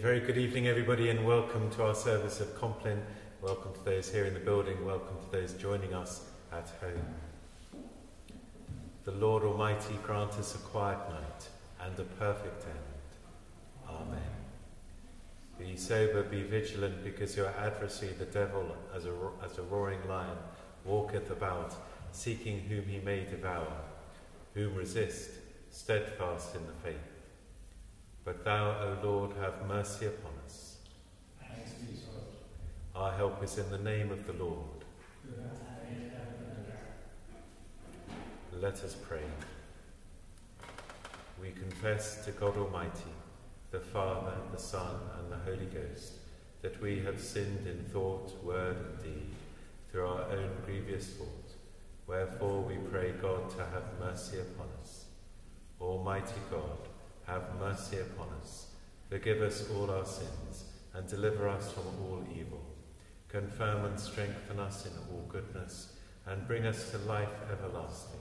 Very good evening, everybody, and welcome to our service of Compline. Welcome to those here in the building. Welcome to those joining us at home. The Lord Almighty grant us a quiet night and a perfect end. Amen. Be sober, be vigilant, because your adversary, the devil, as a, as a roaring lion, walketh about, seeking whom he may devour. Whom resist, steadfast in the faith. But thou, O Lord, have mercy upon us. Our help is in the name of the Lord. Let us pray. We confess to God Almighty, the Father, the Son, and the Holy Ghost, that we have sinned in thought, word, and deed, through our own grievous fault. Wherefore we pray God to have mercy upon us. Almighty God, have mercy upon us. Forgive us all our sins, and deliver us from all evil. Confirm and strengthen us in all goodness, and bring us to life everlasting.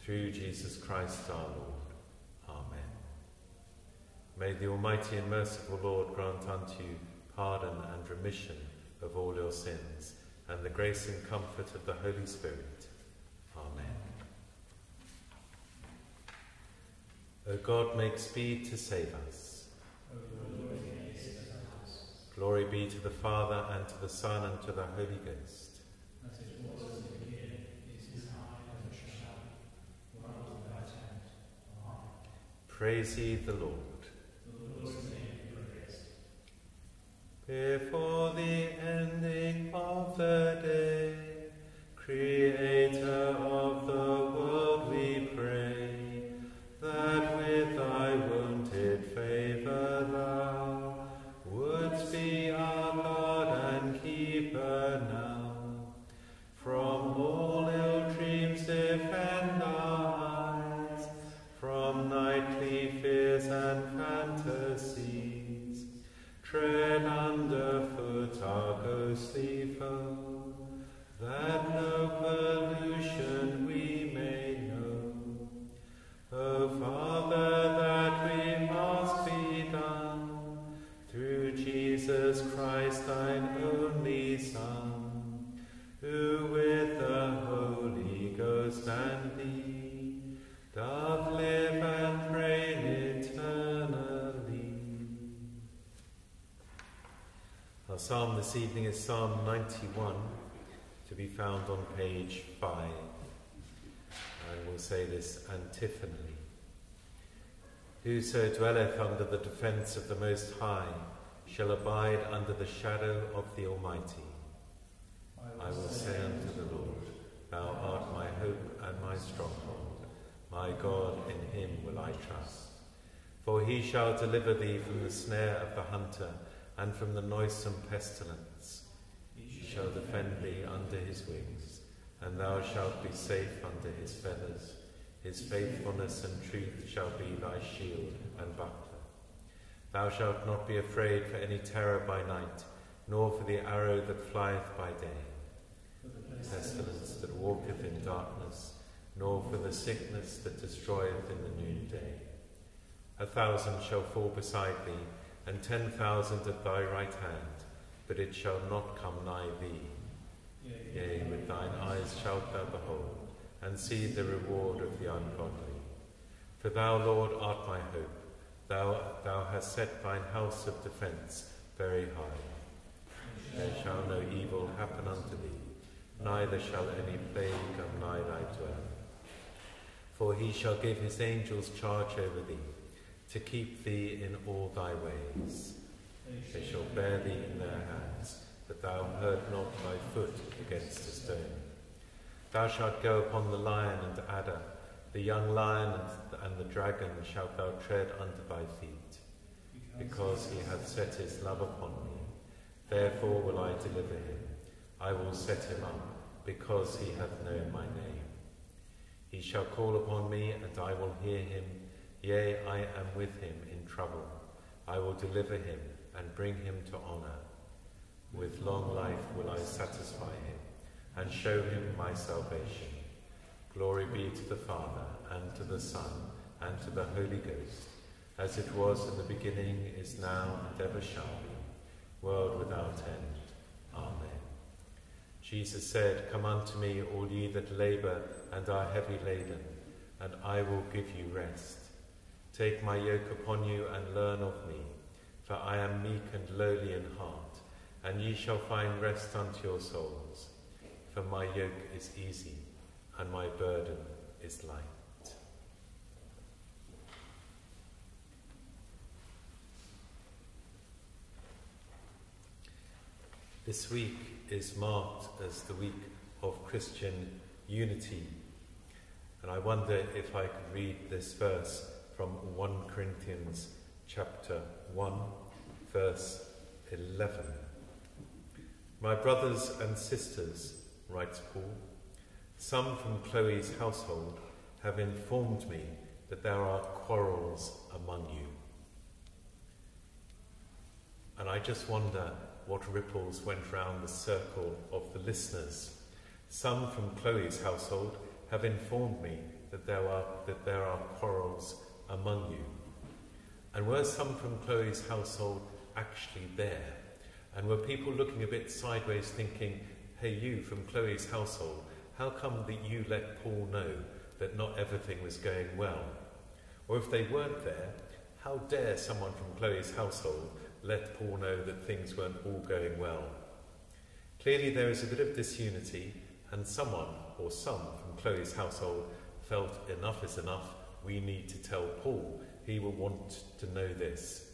Through Jesus Christ our Lord. Amen. May the Almighty and merciful Lord grant unto you pardon and remission of all your sins, and the grace and comfort of the Holy Spirit. Amen. O God, make speed to save us. Glory be to the Father, and to the Son, and to the Holy Ghost. Praise ye the Lord. Before the ending this evening is Psalm 91, to be found on page 5. I will say this antiphonally. Whoso dwelleth under the defence of the Most High shall abide under the shadow of the Almighty. I will say unto the Lord, Thou art my hope and my stronghold. My God, in him will I trust. For he shall deliver thee from the snare of the hunter and from the noisome pestilence. He shall defend thee under his wings, and thou shalt be safe under his feathers. His faithfulness and truth shall be thy shield and buckler. Thou shalt not be afraid for any terror by night, nor for the arrow that flieth by day, the pestilence that walketh in darkness, nor for the sickness that destroyeth in the noonday. A thousand shall fall beside thee, and ten thousand at thy right hand, but it shall not come nigh thee. Yea, with thine eyes shalt thou behold, and see the reward of the ungodly. For thou, Lord, art my hope. Thou, thou hast set thine house of defence very high. There shall no evil happen unto thee, neither shall any plague come nigh thy dwelling. For he shall give his angels charge over thee, to keep thee in all thy ways. They shall bear thee in their hands, that thou hurt not thy foot against a stone. Thou shalt go upon the lion and adder, the young lion and the dragon shalt thou tread under thy feet, because he hath set his love upon me. Therefore will I deliver him. I will set him up, because he hath known my name. He shall call upon me, and I will hear him. Yea, I am with him in trouble. I will deliver him and bring him to honour. With long life will I satisfy him and show him my salvation. Glory be to the Father, and to the Son, and to the Holy Ghost, as it was in the beginning, is now, and ever shall be, world without end. Amen. Jesus said, Come unto me, all ye that labour and are heavy laden, and I will give you rest. Take my yoke upon you and learn of me, for I am meek and lowly in heart, and ye shall find rest unto your souls. For my yoke is easy, and my burden is light. This week is marked as the week of Christian unity. And I wonder if I could read this verse from 1 Corinthians chapter 1, verse 11. My brothers and sisters, writes Paul, some from Chloe's household have informed me that there are quarrels among you. And I just wonder what ripples went round the circle of the listeners. Some from Chloe's household have informed me that there are, that there are quarrels among you. And were some from Chloe's household actually there? And were people looking a bit sideways thinking, hey, you from Chloe's household, how come that you let Paul know that not everything was going well? Or if they weren't there, how dare someone from Chloe's household let Paul know that things weren't all going well. Clearly, there is a bit of disunity, and someone or some from Chloe's household felt enough is enough, we need to tell Paul. He will want to know this.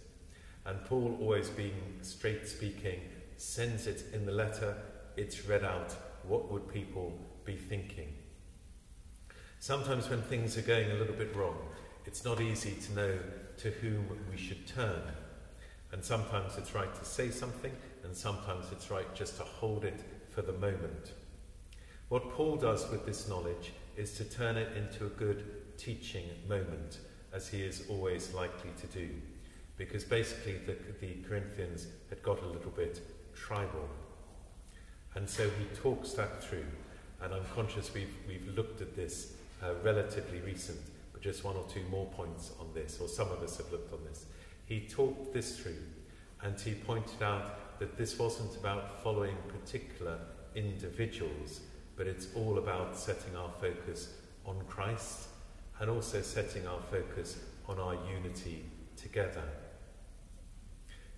And Paul, always being straight speaking, sends it in the letter, it's read out. What would people be thinking? Sometimes, when things are going a little bit wrong, it's not easy to know to whom we should turn. And sometimes it's right to say something, and sometimes it's right just to hold it for the moment. What Paul does with this knowledge is to turn it into a good teaching moment, as he is always likely to do. Because basically, the, the Corinthians had got a little bit tribal. And so he talks that through. And I'm conscious we've, we've looked at this uh, relatively recent, but just one or two more points on this, or some of us have looked on this. He talked this through, and he pointed out that this wasn't about following particular individuals, but it's all about setting our focus on Christ and also setting our focus on our unity together.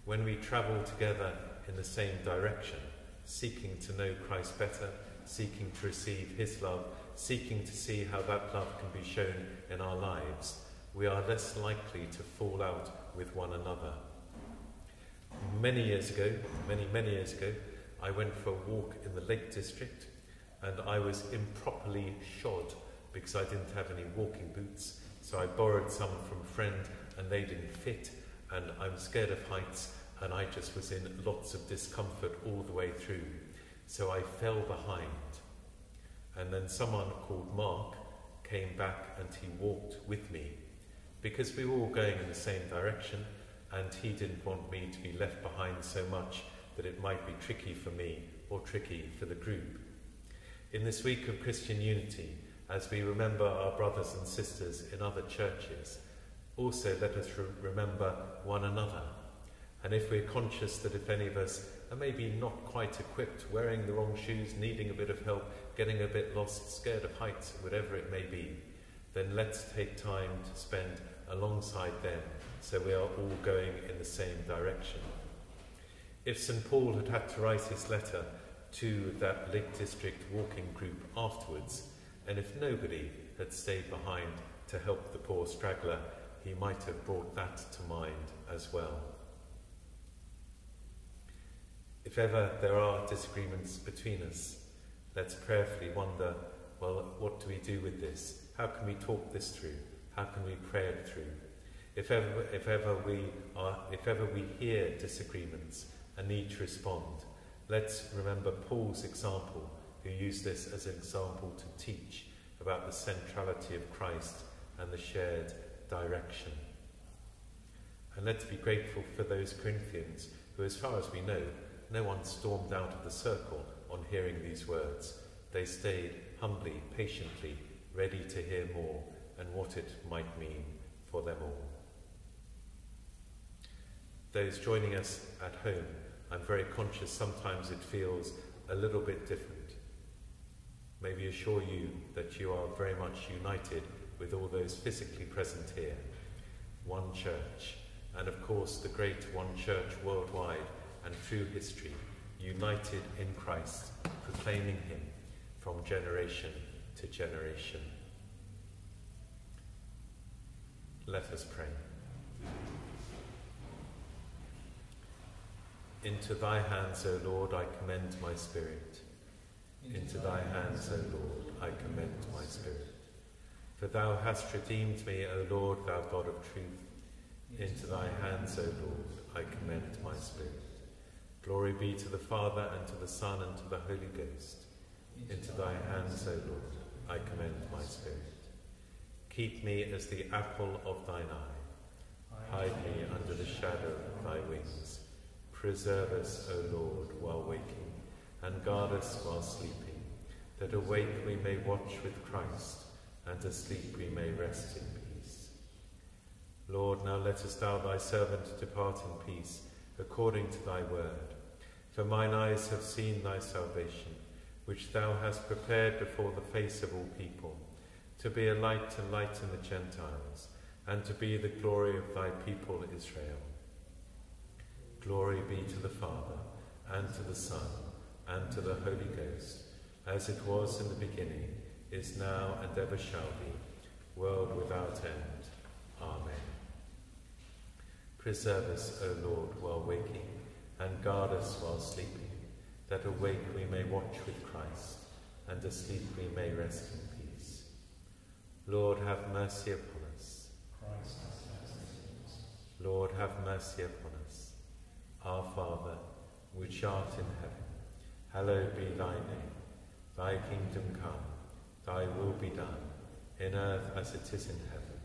When we travel together in the same direction, seeking to know Christ better, seeking to receive His love, seeking to see how that love can be shown in our lives, we are less likely to fall out with one another. Many years ago, many, many years ago, I went for a walk in the Lake District and I was improperly shod because I didn't have any walking boots. So I borrowed some from a friend and they didn't fit. And I'm scared of heights and I just was in lots of discomfort all the way through. So I fell behind. And then someone called Mark came back and he walked with me because we were all going in the same direction and he didn't want me to be left behind so much that it might be tricky for me or tricky for the group. In this week of Christian unity, as we remember our brothers and sisters in other churches, also let us re- remember one another. And if we're conscious that if any of us are maybe not quite equipped, wearing the wrong shoes, needing a bit of help, getting a bit lost, scared of heights, whatever it may be, then let's take time to spend alongside them so we are all going in the same direction. If St. Paul had had to write his letter to that Lake District walking group afterwards, and if nobody had stayed behind to help the poor straggler, he might have brought that to mind as well. If ever there are disagreements between us, let's prayerfully wonder well, what do we do with this? How can we talk this through? How can we pray it through? If ever, if ever we are, if ever we hear disagreements and need to respond, let's remember Paul's example, who used this as an example to teach about the centrality of Christ and the shared direction. And let's be grateful for those Corinthians who, as far as we know, no one stormed out of the circle on hearing these words. They stayed humbly, patiently, ready to hear more and what it might mean for them all. Those joining us at home, I'm very conscious sometimes it feels a little bit different. May we assure you that you are very much united with all those physically present here. One church, and of course the great one church worldwide and through history, united in Christ, proclaiming him from generation to generation. Let us pray. Into thy hands, O Lord, I commend my spirit. Into thy hands, O Lord, I commend my spirit. For thou hast redeemed me, O Lord, thou God of truth. Into thy hands, O Lord, I commend my spirit. Glory be to the Father, and to the Son, and to the Holy Ghost. Into thy hands, O Lord, I commend my spirit. Keep me as the apple of thine eye. Hide me under the shadow of thy wings. Preserve us, O Lord, while waking, and guard us while sleeping, that awake we may watch with Christ, and asleep we may rest in peace. Lord, now lettest thou thy servant depart in peace, according to thy word. For mine eyes have seen thy salvation, which thou hast prepared before the face of all people, to be a light to lighten the Gentiles, and to be the glory of thy people Israel. Glory be to the Father, and to the Son, and to the Holy Ghost, as it was in the beginning, is now, and ever shall be, world without end. Amen. Preserve us, O Lord, while waking, and guard us while sleeping, that awake we may watch with Christ, and asleep we may rest in peace. Lord, have mercy upon us. Lord, have mercy upon us. Our Father, which art in heaven, hallowed be thy name. Thy kingdom come, thy will be done, in earth as it is in heaven.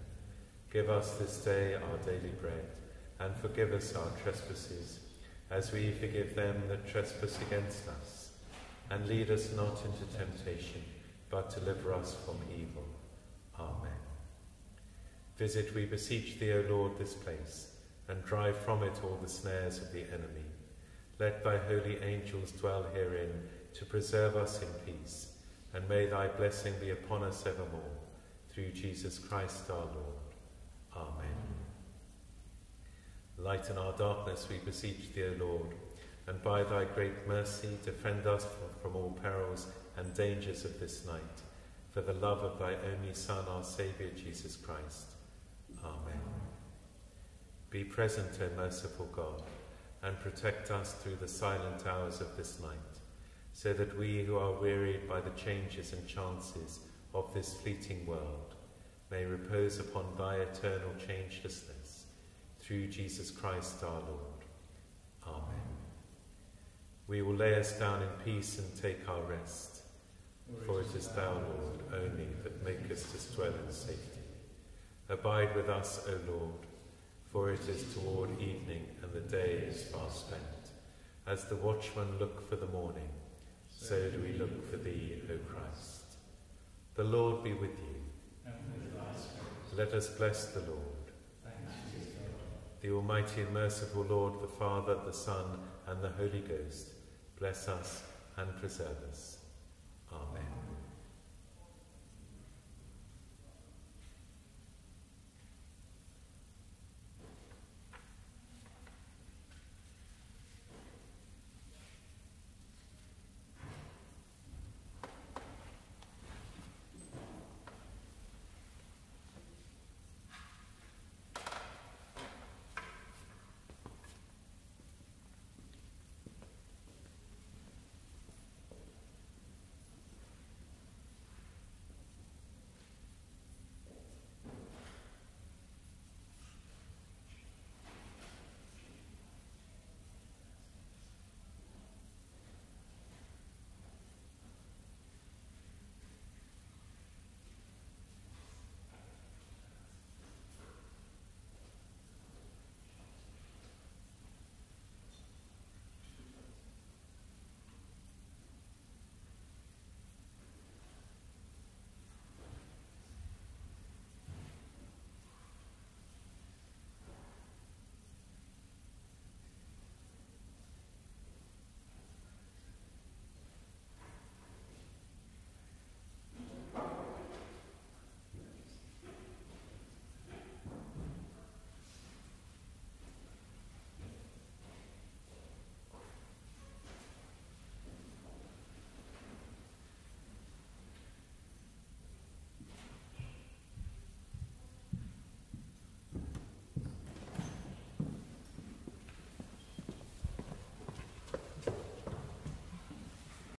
Give us this day our daily bread, and forgive us our trespasses, as we forgive them that trespass against us. And lead us not into temptation, but deliver us from evil. Amen. Visit, we beseech thee, O Lord, this place, and drive from it all the snares of the enemy. Let thy holy angels dwell herein to preserve us in peace, and may thy blessing be upon us evermore, through Jesus Christ our Lord. Amen. Lighten our darkness, we beseech thee, O Lord, and by thy great mercy defend us from all perils and dangers of this night, for the love of thy only Son, our Saviour, Jesus Christ. Be present, O merciful God, and protect us through the silent hours of this night, so that we who are wearied by the changes and chances of this fleeting world may repose upon thy eternal changelessness, through Jesus Christ our Lord. Amen. We will lay us down in peace and take our rest, for it is thou, Lord, only that makest us dwell in safety. Abide with us, O Lord, for it is toward evening and the day is far spent. As the watchmen look for the morning, so do we look for thee, O Christ. The Lord be with you. Let us bless the Lord. The Almighty and merciful Lord, the Father, the Son, and the Holy Ghost, bless us and preserve us.